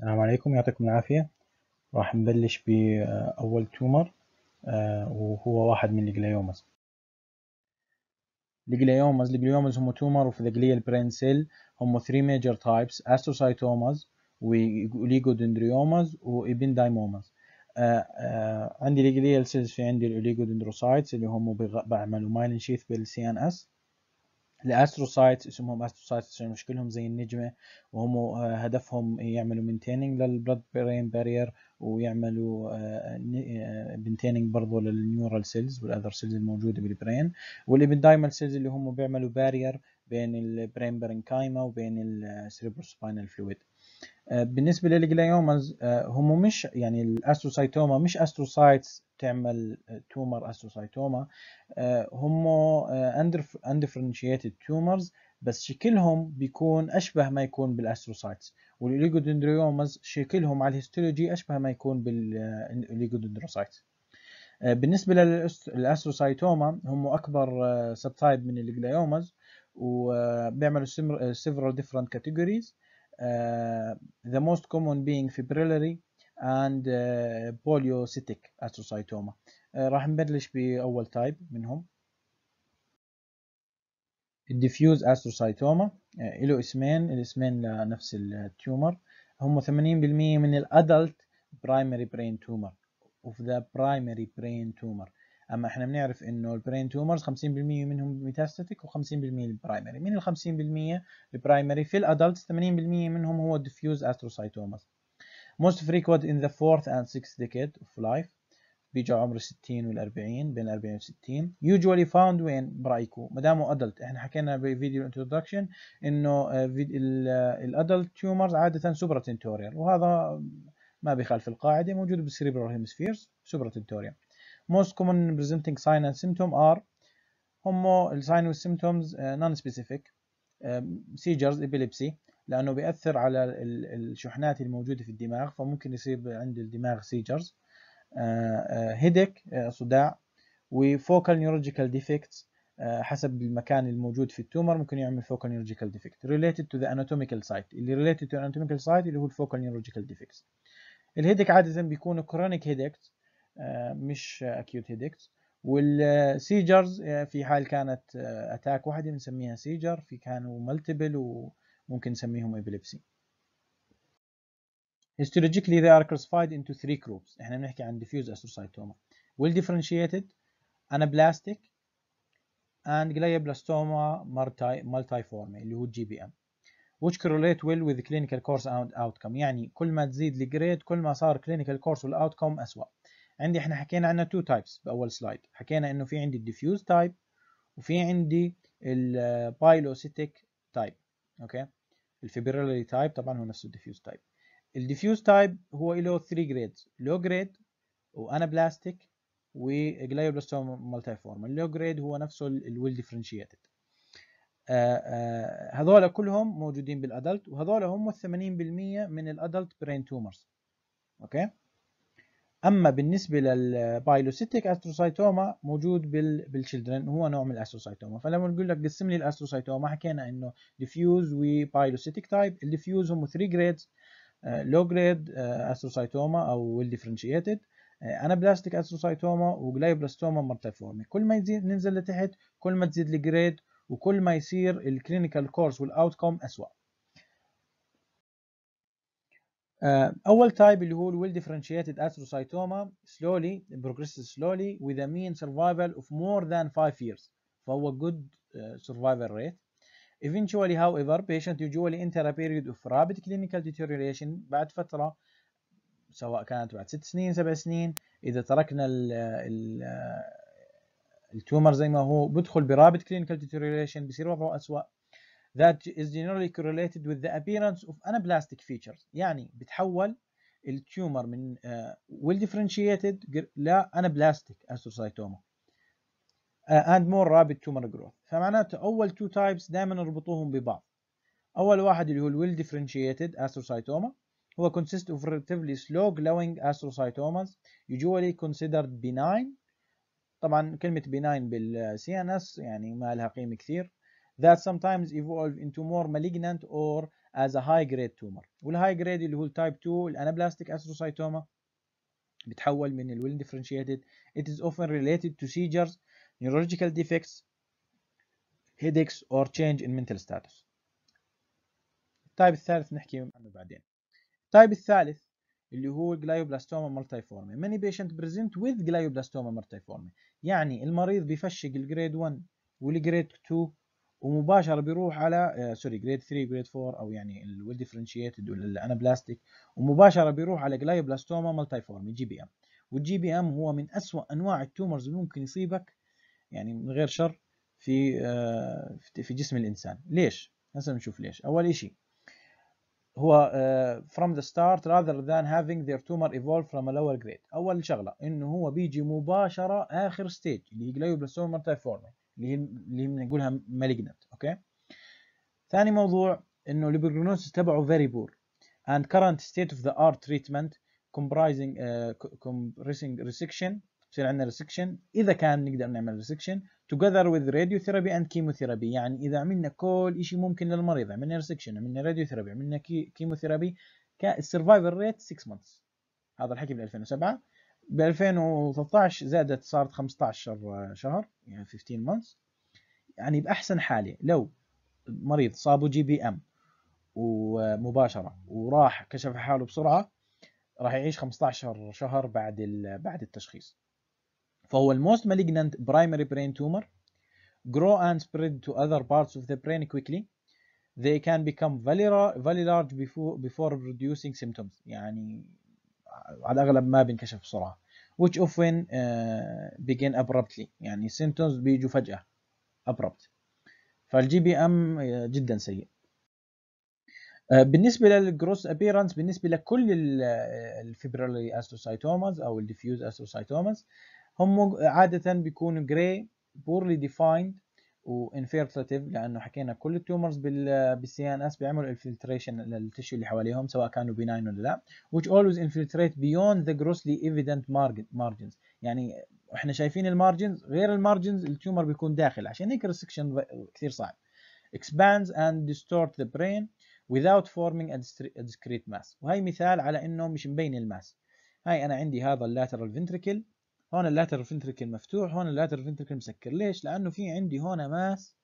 السلام عليكم يعطيكم العافية. راح نبلش بأول tumor وهو واحد من ال gliomas. ال gliomas ال gliomas هم tumor of the glial brain cell هم 3 major types astrocytomas و oligodendrogliomas و ependymomas عندي ال glial cells في عندي ال oligodendrocytes اللي هم بيعملوا myelin sheath بال CNS ال astrocytes اسمهم astrocytes عشان مشكلهم زي النجمة وهم هدفهم يعملوا maintaining لل blood brain barrier ويعملوا maintaining برضه لل neural cells وال other cells الموجودة بال brain وال ependymal cells اللي هم بيعملوا barrier بين ال brain parenchyma وبين ال cerebrospinal fluid بالنسبة لل gliomas هم مش يعني ال astrocytoma مش astrocytes تعمل tumor astrocytoma هم undifferentiated tumors بس شكلهم بيكون أشبه ما يكون بال astrocytes وال oligodendrogliomas شكلهم على ال histology أشبه ما يكون بال oligodendrocytes بالنسبة لل astrocytoma هم أكبر subtype من ال gliomas وبيعملوا several different categories. the most common being fibrillary and uh, pilocytic astrocytoma. Uh, راح نبلش بأول type منهم. ال diffuse astrocytoma له اسمين الاسمين لنفس ال tumor هم 80% من ال adult primary brain tumor of the primary brain tumor أما إحنا بنعرف إنه ال brain tumors 50% منهم metastatic و50% ال primary من ال 50% ال primary في ال adults 80% منهم هو diffuse astrocytomas. Most frequent in the fourth and sixth decade of life. بيجوا عمر 60 وال 40 بين 40 و 60 usually found وين برايكم ما adult إحنا حكينا بفيديو introduction إنه ال adult tumors عادة supratentorial وهذا ما بيخالف القاعدة. موجود بال cerebral hemispheres supratentorial most common presenting sign and symptom are هم ال sign وال symptoms non specific seizures epilepsy. لأنه بيأثر على الشحنات الموجودة في الدماغ فممكن يصير عند الدماغ seizures headache صداع و focal neurological defects حسب المكان الموجود في ال tumor ممكن يعمل focal neurological defect related to the anatomical site. اللي related to anatomical site اللي هو ال focal neurological defects ال headache عادة بيكونوا chronic headaches مش acute headaches. وال seizures في حال كانت attack واحدة بنسميها seizure في كانوا multiple وممكن نسميهم epilepsy Histologically they are classified into three groups إحنا بنحكي عن diffuse astrocytoma well differentiated anaplastic and glioblastoma multiforme اللي هو ام which correlate well with clinical course and outcome يعني كل ما تزيد ال grade كل ما صار clinical course وال outcome اسوأ عندي إحنا حكينا عنها two types باول slide حكينا انه في عندي ال diffuse type وفي عندي ال pilocytic type okay ال fibrillary type طبعا هو نفسه ال diffuse type. ال diffuse type هو له 3 grades low grade و anaplastic و glioblastoma multiforme ال low grade هو نفسه ال well differentiated هذول كلهم موجودين بال adult وهذول هم 80% من ال adult brain tumors okay؟ أما بالنسبة لل pilocytic astrocytoma موجود بال بال children هو نوع من ال astrocytoma فلما نقول لك قسم لي ال astrocytoma حكينا إنه diffuse و pilocytic type ال diffuse هم 3 grades low grade astrocytoma أو well differentiated anaplastic astrocytoma و glioblastoma multiforme كل ما يزيد ننزل لتحت كل ما تزيد ال grade وكل ما يصير ال clinical course وال outcome اسوء اول type اللي هو ال well differentiated slowly progresses slowly with a mean survival of more than 5 years فهو good survival rate eventually however patient usually enter a period of rapid clinical deterioration بعد فترة سواء كانت بعد ست سنين سبع سنين إذا تركنا ال ال التومر زي ما هو بدخل برابط clinical deterioration بصير وضعه أسوأ that is generally correlated with the appearance of anaplastic features يعني بتحول التيومر من uh, well differentiated ل anaplastic astrocytoma uh, and more rapid tumor growth فمعناته أول two types دائما نربطوهم ببعض أول واحد اللي هو well differentiated astrocytoma هو consist of relatively slow glowing astrocytomas usually considered benign طبعا كلمة benign بال CNS يعني ما لها قيمة كثير that sometimes evolve into more malignant or as a high grade tumor والهاي جريد اللي هو التايب 2 الانابلاستيك استروسايتوما بتحول من ال well differentiated it is often related to seizures neurological defects headaches or change in mental status ال type الثالث نحكي عنه بعدين ال type الثالث اللي هو glioblastoma multiforme many patients present with glioblastoma multiforme يعني المريض بيفشق ال grade 1 وال grade 2 ومباشرة بيروح على sorry grade 3 grade 4 أو يعني ال well differentiated ولا ال anaplastic ومباشرة بيروح على glioblastoma multiforme GBM وال GBM هو من اسوء أنواع ال tumors اللي ممكن يصيبك يعني من غير شر في آه، في جسم الإنسان. ليش؟ هسه بنشوف ليش. أول شيء هو from the start rather than having their tumor evolve from a lower grade. أول شغلة إنه هو بيجي مباشرة آخر stage اللي هي glioblastoma multiforme اللي بنقولها malignant okay ثاني موضوع إنه ال prognosis تبعه very poor and current state of the art treatment comprising comprising resection بصير عندنا resection إذا كان نقدر نعمل resection together with radiotherapy and chemotherapy يعني إذا عملنا كل شيء ممكن للمريض عملنا resection عملنا راديو عملنا chemo ال survival rate 6 months هذا الحكي من 2007 ب 2013 زادت صارت 15 شهر يعني 15 months يعني باحسن حاله لو مريض صابه GBM ومباشره وراح كشف حاله بسرعة راح يعيش 15 شهر بعد بعد التشخيص فهو ال most malignant primary brain tumor grow and spread to other parts of the brain quickly they can become very, very large before, before producing symptoms يعني على الأغلب ما بينكشف بسرعة. Which often uh, begin abruptly. يعني symptoms بيجوا فجأة. Abrupt. فال GBM جدا سيء. بالنسبة لل gross appearance بالنسبة لكل ال fibrillary astrocytomas أو ال diffuse astrocytomas هم عادة بيكونوا gray poorly defined و infiltrative لأنه حكينا كل ال tumors بال CNS بيعملوا infiltration لل tissue اللي حواليهم سواء كانوا benign ولا لا which always infiltrate beyond the grossly evident margins. يعني إحنا شايفين ال margins غير ال margins ال tumor بيكون داخل عشان هيك ال resection كثير صعب. Expands and distort the brain without forming a discrete mass. وهي مثال على إنه مش مبين ال mass. هاي أنا عندي هذا ال lateral ventricle هون ال lateral ventricle مفتوح هون ال lateral ventricle مسكر. ليش؟ لأنه في عندي هون mass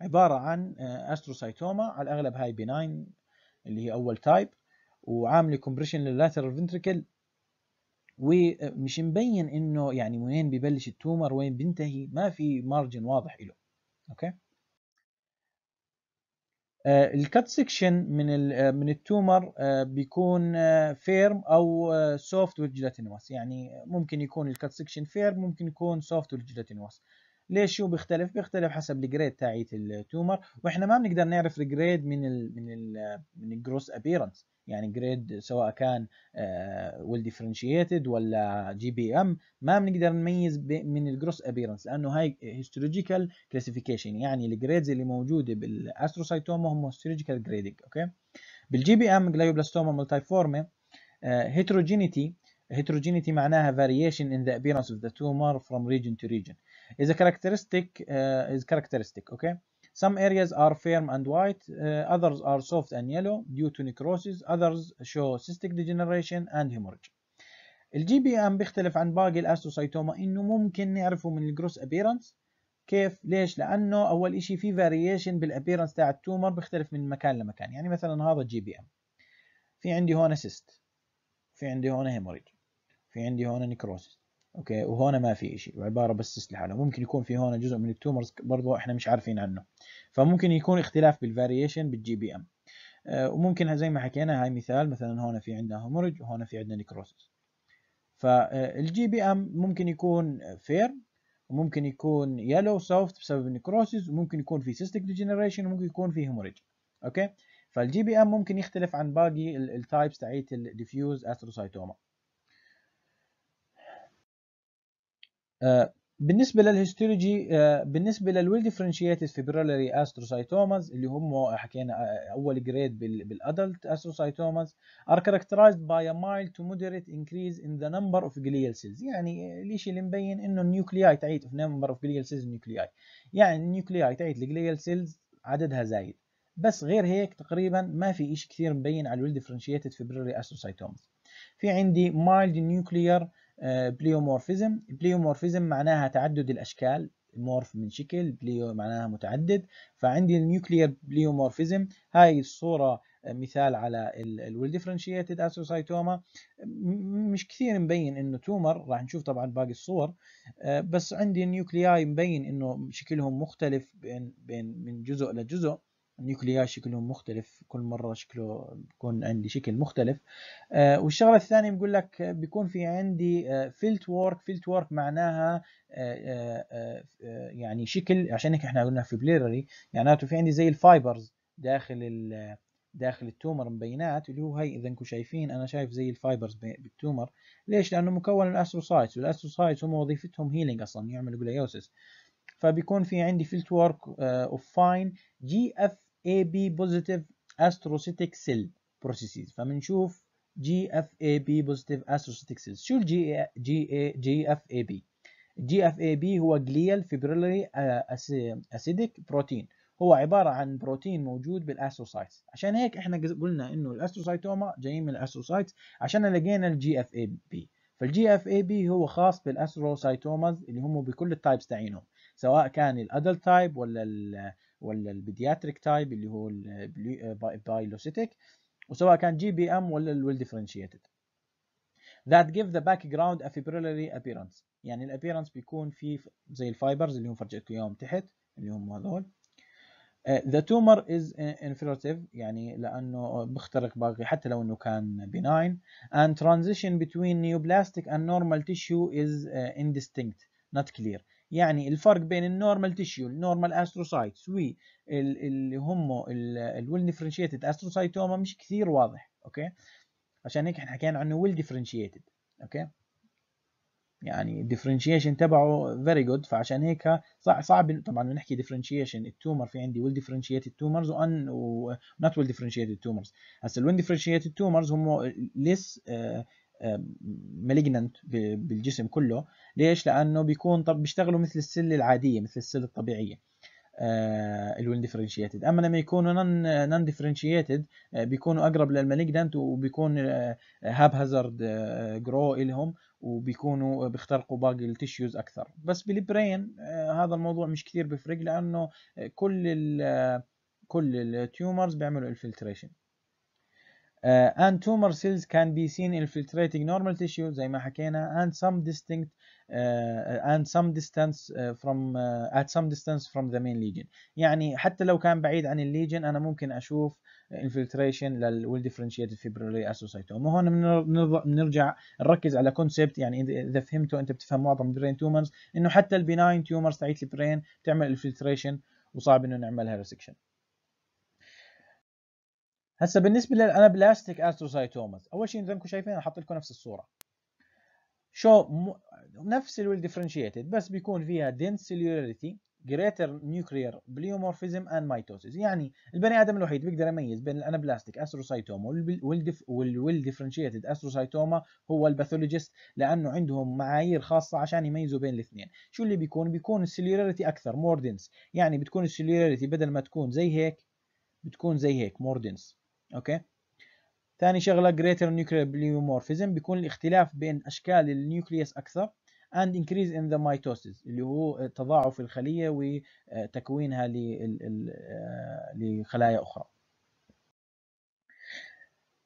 عبارة عن astrocytoma آه، على الأغلب هاي benign اللي هي أول type وعامله compression لل lateral ventricle ومش مبين إنه يعني وين ببلش ال tumor وين بينتهي ما في margin واضح له okay؟ ال cut section من آه، من ال tumor آه، بيكون firm آه، أو soft and gelatinous. يعني ممكن يكون ال cut section firm ممكن يكون soft and gelatinous. ليش شو بيختلف؟ بيختلف حسب ال grade تاعيت ال tumor وإحنا ما بنقدر نعرف ال grade من ال من ال من ال gross appearance يعني grade سواء كان well differentiated ولا GBM ما بنقدر نميز من ال gross appearance لأنه هاي histological classification يعني ال grades اللي موجودة بال astrocytoma هم histological grading okay؟ بال GBM glioblastoma multiforme heterogeneity heterogeneity معناها variation in the appearance of the tumor from region to region. Is a characteristic uh, is characteristic okay? Some areas are firm and white, uh, others are soft and yellow due to necrosis, others show cystic degeneration and hemorrhage. ال GBM بيختلف عن باقي ال astrocytoma إنه ممكن نعرفه من ال gross appearance كيف؟ ليش؟ لأنه أول إشي في variation بال appearance تاع ال tumor بيختلف من مكان لمكان. يعني مثلا هذا GBM في عندي هون cyst في عندي هون hemorrhage في عندي هون necrosis okay وهون ما في شيء عبارة بس لحاله ممكن يكون في هون جزء من ال tumors برضه إحنا مش عارفين عنه. فممكن يكون اختلاف بال variation بال GBM وممكن زي ما حكينا هاي مثال مثلا هون في عندنا hemorrhage وهون في عندنا necrosis فال GBM ممكن يكون firm وممكن يكون yellow soft بسبب ال necrosis وممكن يكون في cystic degeneration وممكن يكون في hemorrhage okay؟ فال GBM ممكن يختلف عن باقي ال types تاعيت ال diffuse astrocytoma بالنسبة لل histology آه، بالنسبة لل well differentiated fibrillary astrocytomas اللي هم حكينا آه، أول grade بال adult astrocytomas are characterized by a mild to moderate increase in the number of glial cells. يعني الشيء اللي مبين إنه ال nuclei تاعيت of number of glial cells nuclei يعني ال nuclei تاعيت ال glial cells عددها زايد. بس غير هيك تقريبا ما في إشي كثير مبين على ال well differentiated fibrillary astrocytomas. في عندي mild nuclear pleomorphism. pleomorphism معناها تعدد الأشكال morph من شكل pleo معناها متعدد. فعندي ال nuclear pleomorphism هاي الصورة مثال على ال well differentiated astrocytoma مش كثير مبين إنه tumor راح نشوف طبعا باقي الصور. بس عندي ال nuclei مبين إنه شكلهم مختلف بين بين من جزء لجزء. ال nuclei شكلهم مختلف كل مرة شكله بيكون عندي شكل مختلف. آه والشغلة الثانية بيقول لك بيكون في عندي آه feltwork feltwork معناها آه يعني شكل عشان هيك إحنا قلنا fibrillary معناته في عندي زي ال fibers داخل داخل ال tumor مبينات اللي هو هي إذا انكم شايفين أنا شايف زي ال fibers بال tumor ليش؟ لأنه مكون من ال astrocytes وال astrocytes هم وظيفتهم healing أصلا يعملوا gliosis فبيكون في عندي feltwork of fine GFAP positive astrocytic cell processes فبنشوف GFAP positive astrocytic cells شو ال G G GFAP GFAP هو glial fibrillary acidic protein هو عبارة عن بروتين موجود بال astrocytes عشان هيك إحنا قلنا إنه ال astrocytoma جايين من ال astrocytes عشان لقينا الجي اف اي بي فالجي اف اي بي هو خاص بال astrocytomas اللي هم بكل ال types تاعينهم سواء كان ال adult type ولا ولا ال pediatric type اللي هو ال pilocytic وسواء كان GBM ولا ال well differentiated that give the background a fibrillary appearance يعني ال appearance بيكون في زي ال fibers اللي هم فرجيتكم اياهم تحت اللي هم هذول the tumor is infiltrative يعني لأنه بيخترق باقي حتى لو انه كان benign and transition between neoplastic and normal tissue is indistinct not clear يعني الفرق بين ال normal tissue ال normal astrocytes واللي هم ال well differentiated astrocytoma مش كثير واضح okay؟ عشان هيك إحنا حكينا عنه well differentiated okay؟ يعني ال differentiation تبعه very good فعشان هيك صعب صعب طبعا بنحكي differentiation ال tumor في عندي well differentiated tumors وان و not well differentiated tumors. هسه ال well differentiated tumors هم less malignant بالجسم كله. ليش؟ لأنه بيكون طب بيشتغلوا مثل ال cell العادية مثل ال cell الطبيعية ال well differentiated أما لما يكونوا non non differentiated بيكونوا أقرب لل malignant وبيكون haphazard growth إلهم وبيكونوا بيخترقوا باقي ال tissues أكثر. بس بال brain هذا الموضوع مش كثير بفرق لأنه كل ال كل ال tumors بيعملوا infiltration and tumor cells can be seen infiltrating normal tissue زي ما حكينا and some distinct uh, and some distance uh, from uh, at some distance from the main lesion يعني حتى لو كان بعيد عن ال lesion أنا ممكن أشوف infiltration لل differentiated fibrillary astrocytoma وهون بنرجع نركز على concept يعني اذا فهمتوا انت بتفهم معظم ال brain tumors انه حتى ال benign tumors تاعت ال brain بتعمل infiltration وصعب انه نعملها resection هسه بالنسبة لل anaplastic astrocytomas أول شيء انكم شايفين أنا لكم نفس الصورة. شو م... نفس ال well differentiated بس بيكون فيها dense cellularity greater nuclear pleomorphism and mitosis. يعني البني آدم الوحيد بيقدر يميز بين ال anaplastic astrocytoma وال well differentiated astrocytoma هو ال pathologist لأنه عندهم معايير خاصة عشان يميزوا بين الاثنين. شو اللي بيكون؟ بيكون ال cellularity أكثر more dense يعني بتكون ال cellularity بدل ما تكون زي هيك بتكون زي هيك more dense okay؟ ثاني شغلة greater nuclear pleomorphism بيكون الاختلاف بين أشكال ال nucleus أكثر and increase in the mitosis اللي هو تضاعف الخلية وتكوينها لخلايا أخرى.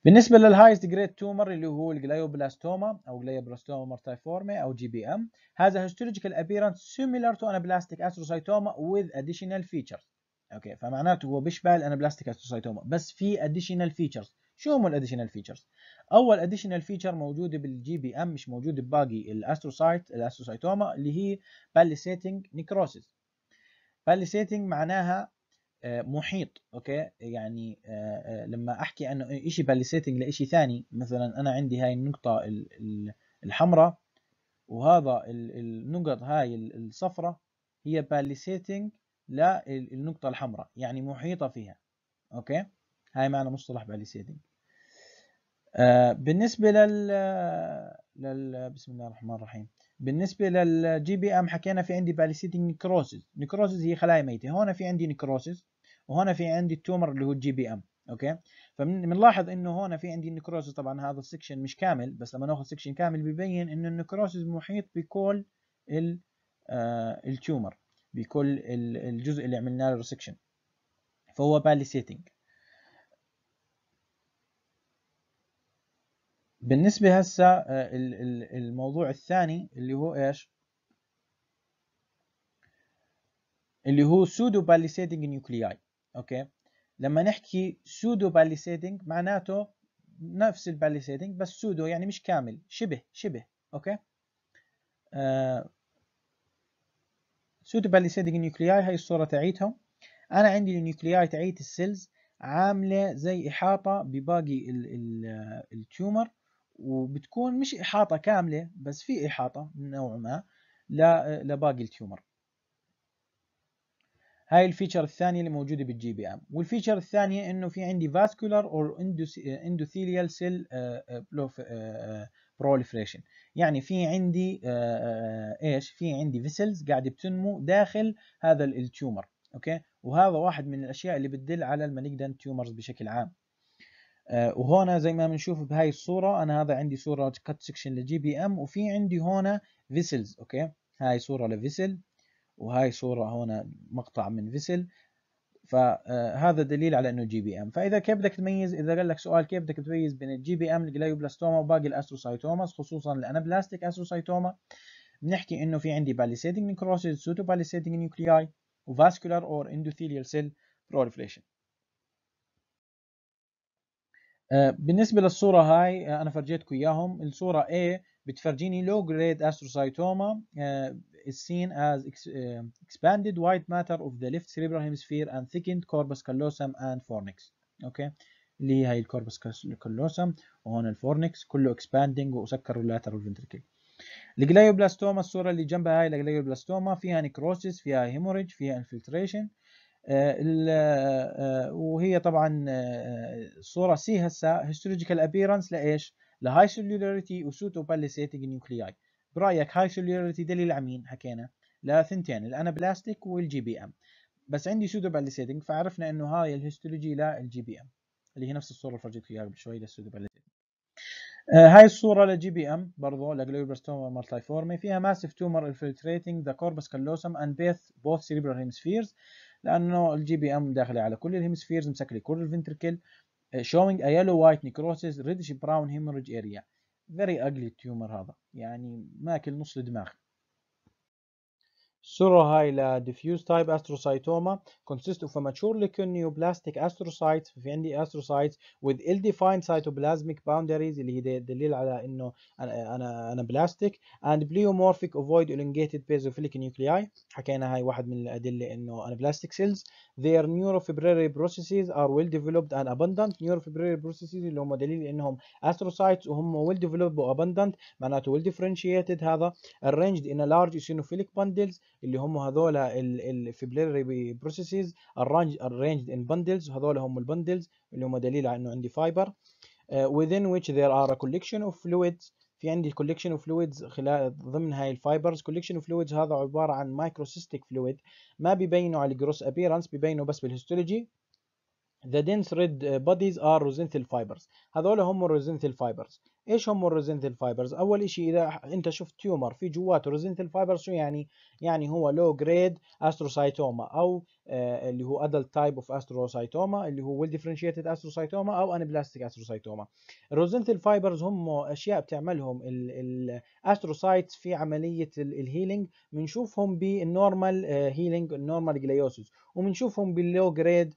بالنسبة لل highest grade tumor اللي هو ال glioblastoma أو glioblastoma multiforme أو GBM هذا histological appearance similar to anaplastic astrocytoma with additional features. okay فمعناته هو بيشبه ال anaplastic astrocytoma بس في additional features شو هم ال additional features أول additional feature موجودة بال GBM مش موجودة بباقي ال astrocyt ال astrocytoma اللي هي palisading necrosis palisading معناها محيط. okay؟ يعني لما أحكي أنه شيء palisading لشيء ثاني مثلا أنا عندي هاي النقطة الحمراء وهذا النقط هاي الصفراء هي palisading للنقطة الحمراء يعني محيطة فيها. okay؟ هاي معنى مصطلح palisading آه بالنسبة لل... لل بسم الله الرحمن الرحيم. بالنسبة لل GBM حكينا في عندي palisading necrosis necrosis هي خلايا ميتة. هون في عندي necrosis وهنا في عندي ال tumor اللي هو ال GBM. okay؟ فبنلاحظ إنه هنا في عندي ال necrosis طبعا هذا ال section مش كامل بس لما ناخذ section كامل ببين إنه ال necrosis محيط بكل آه ال tumor بكل الجزء اللي عملنا له resection فهو palisading بالنسبة هسه آه، الموضوع الثاني اللي هو إيش؟ اللي هو pseudopalisading nuclei okay؟ لما نحكي pseudopalisading معناته نفس ال palisading بس pseudo يعني مش كامل شبه شبه. okay؟ آه pseudopalisading nuclei هاي الصورة تاعيتهم. أنا عندي ال nuclei تاعيت ال cells عاملة زي إحاطة بباقي ال tumor وبتكون مش إحاطة كاملة بس في إحاطة نوع ما لباقي ال tumor. هاي ال feature الثانية اللي موجودة بال GBM. وال feature الثانية إنه في عندي vascular or endothelial cell proliferation. يعني في عندي إيش؟ في عندي vessels قاعدة بتنمو داخل هذا ال tumor okay؟ وهذا واحد من الأشياء اللي بتدل على ال malignant tumors بشكل عام. وهنا زي ما بنشوف بهاي الصورة أنا هذا عندي صورة cut section ل GBM وفي عندي هنا vessels okay؟ هاي صورة ل vessel وهاي صورة هنا مقطع من vessel. فهذا دليل على إنه GBM فإذا كيف بدك تميز إذا قال لك سؤال كيف بدك تميز بين ال GBM ال glioblastoma وباقي ال astrocytomas خصوصا ال anaplastic astrocytoma بنحكي إنه في عندي palisading necrosis pseudopalisading nuclei و vascular or endothelial cell proliferation. بالنسبة للصورة هاي أنا فرجيتكم إياهم. الصورة A بتفرجيني low grade astrocytoma is seen as uh, expanded white matter of the left cerebral hemisphere and thickened corpus callosum and fornix. okay اللي هي هاي ال corpus callosum وهون ال fornix كله expanding وسكر ال lateral ventricle ال glioblastoma الصورة اللي جنبها هاي ال glioblastoma فيها necrosis فيها hemorrhage فيها infiltration آه، آه، وهي طبعا الصورة C هسه histological appearance لإيش؟ لهاي cellularity و pseudopalisading nuclei برأيك هاي cellularity دليل مين حكينا؟ لثنتين ال anaplastic وال GBM. بس عندي pseudopalisading فعرفنا إنه هاي ال histology لل GBM اللي هي نفس الصورة اللي فرجيتك إياها قبل شوي لل pseudopalisading آه هاي الصورة لل GBM برضه ل glioblastoma multiforme فيها massive tumor infiltrating the corpus callosum and both both cerebral hemispheres لأنه ال GBM داخلة على كل ال hemispheres مسكرة كل ال ventricle showing a yellow white necrosis reddish brown hemorrhage very ugly التيومر هذا. يعني ماكل نص الدماغ الصورة هاي ل diffuse type astrocytoma consists of a mature lichen neoplastic astrocytes في عندي astrocytes with ill-defined cytoplasmic boundaries اللي هي دليل على انه أنا أنا أنا بلاستيك and pleomorphic ovoid elongated basophilic nuclei حكينا هاي واحد من الادله انه أنا بلاستيك cells their neurofibrillary processes are well developed and abundant neurofibrillary processes اللي هم دليل انهم astrocytes وهم well developed و abundant معناته well differentiated هذا arranged in a large eosinophilic bundles اللي هم هذول الفيبريلري بروسيسز arranged in bundles هذول هم البندلز اللي هم دليل على إنه عندي فايبر uh, within which there are a collection of fluids. في عندي collection of fluids خلال ضمن هاي الفايبرز collection of fluids هذا عبارة عن microcystic fluid ما بيبينوا على ال gross appearance بيبينوا بس بال histology The dense red bodies are rosenthal fibers. هذول هم ال rosenthal fibers. إيش هم ال rosenthal fibers أول شيء إذا أنت شفت tumor في جواته rosenthal fibers شو يعني؟ يعني هو low grade astrocytoma أو اللي هو adult type of astrocytoma اللي هو well differentiated astrocytoma أو anaplastic astrocytoma ال rosenthal fibers هم أشياء بتعملهم ال astrocytes في عملية ال healing بنشوفهم بال normal healing ال normal gliosis وبنشوفهم بال low grade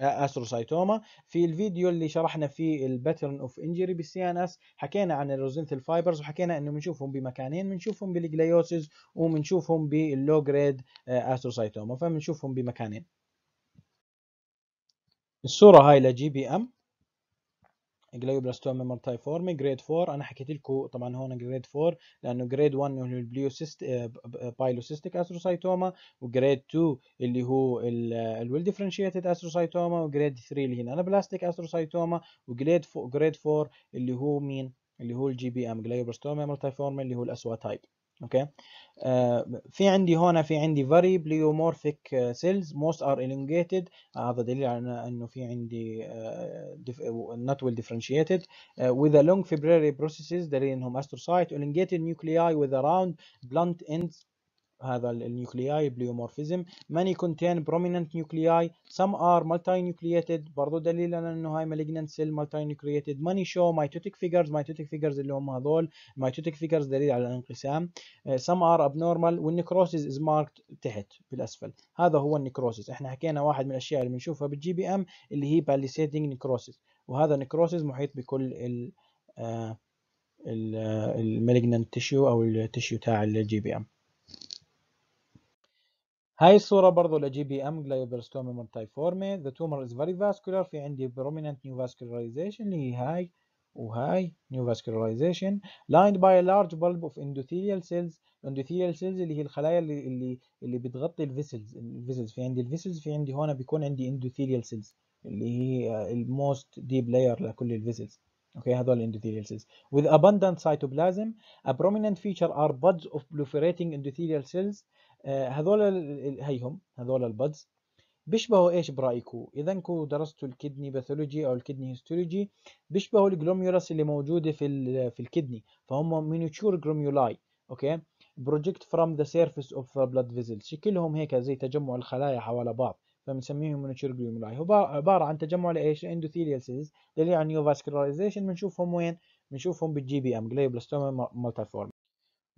astrocytoma في الفيديو اللي شرحنا فيه ال pattern of injury بال CNS حكينا عن ال rosenthal fibers وحكينا إنه بنشوفهم بمكانين بنشوفهم بال gliosis وبنشوفهم بال low grade astrocytoma فبنشوفهم بمكانين. الصورة هاي ل GBM glioblastoma multiforme grade 4 أنا حكيت لكم طبعا هون grade 4 لأنه grade 1 اللي هو ال pilocyst pilocystic astrocytoma و grade 2 اللي هو ال well differentiated astrocytoma و grade 3 اللي هي ال anaplastic astrocytoma و grade grade 4 اللي هو مين؟ اللي هو ال GBM glioblastoma multiforme اللي هو الأسوأ تايب اوكي آه، في عندي هنا في عندي very pleomorphic آه، cells most are elongated آه، هذا دليل على انه في عندي not well differentiated with a long fibrillary processes دليل انهم astrocyte elongated nuclei with a round blunt ends هذا ال nuclei pleomorphism. many contain prominent nuclei some are multinucleated. برضو دليل على إنه هاي malignant cell multinucleated. many show mitotic figures mitotic figures اللي هم هذول. mitotic figures دليل على الانقسام. some are abnormal. وال necrosis is marked تحت بالأسفل. هذا هو ال necrosis. إحنا حكينا واحد من الأشياء اللي بنشوفها بال GBM اللي هي palisading necrosis. وهذا necrosis محيط بكل ال ال malignant tissue أو ال tissue تاع ال GBM هاي الصورة برضو ل GBM glioblastoma multiforme the tumor is very vascular في عندي prominent neovascularization اللي هي هاي وهاي neovascularization lined by a large plump endothelial cells endothelial cells اللي هي الخلايا اللي اللي اللي بتغطي ال vessels ال vessels في عندي ال vessels في عندي هنا بيكون عندي endothelial cells اللي هي ال most deep layer لكل ال vessels okay هذول endothelial cells with abundant cytoplasm a prominent feature are buds of proliferating endothelial cells آه، هذول هيهم هذول ال buds بيشبهوا إيش برايكم إذا كنتوا درستوا ال kidney pathology أو ال kidney histology بيشبهوا ال glomerulus اللي موجودة في في الكدني فهم مينيتشور جلوميولاي أوكي؟ project from the surface of blood vessels شكلهم هيك زي تجمع الخلايا حول بعض فبنسميهم miniature glomeruli. هو عبارة عن تجمع لإيش؟ endothelial cells دليل على neovascularization بنشوفهم وين؟ بنشوفهم بال GBM glioblastoma multiforme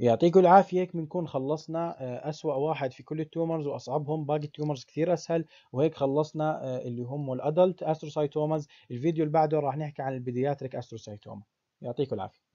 يعطيكم العافية. هيك بنكون خلصنا آه، أسوأ واحد في كل ال tumors وأصعبهم. باقي ال tumors كثير أسهل. وهيك خلصنا آه، اللي هم ال adult astrocytomas الفيديو اللي بعده راح نحكي عن ال pediatric astrocytoma يعطيكم العافية.